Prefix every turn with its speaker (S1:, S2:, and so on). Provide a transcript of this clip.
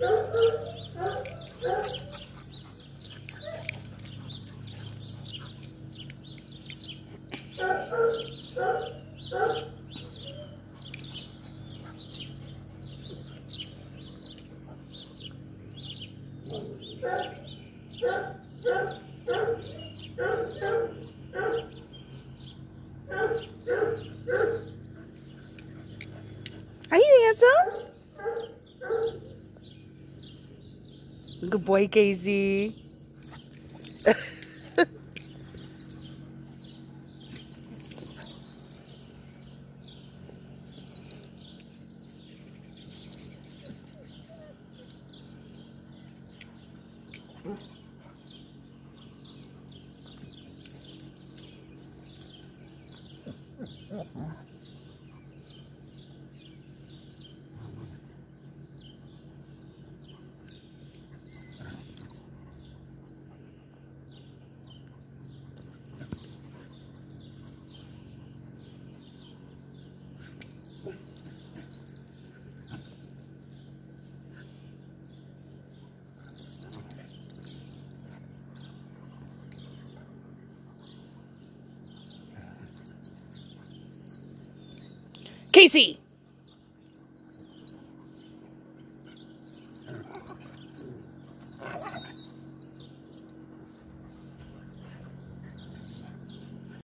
S1: Are you handsome? Good boy, Casey. Casey!